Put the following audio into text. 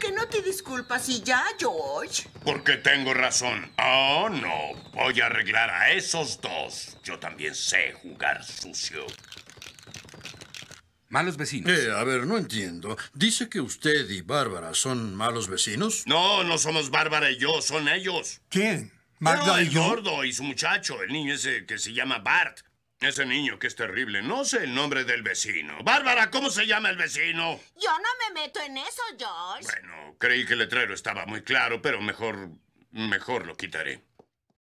qué no te disculpas y ya, George? Porque tengo razón. Oh, no. Voy a arreglar a esos dos. Yo también sé jugar sucio. Malos vecinos. Eh, a ver, no entiendo. ¿Dice que usted y Bárbara son malos vecinos? No, no somos Bárbara y yo, son ellos. ¿Quién? No, ¿Magda y el yo? gordo y su muchacho, el niño ese que se llama Bart. Ese niño que es terrible. No sé el nombre del vecino. Bárbara, ¿cómo se llama el vecino? Yo no me meto en eso, George. Bueno, creí que el letrero estaba muy claro, pero mejor... mejor lo quitaré.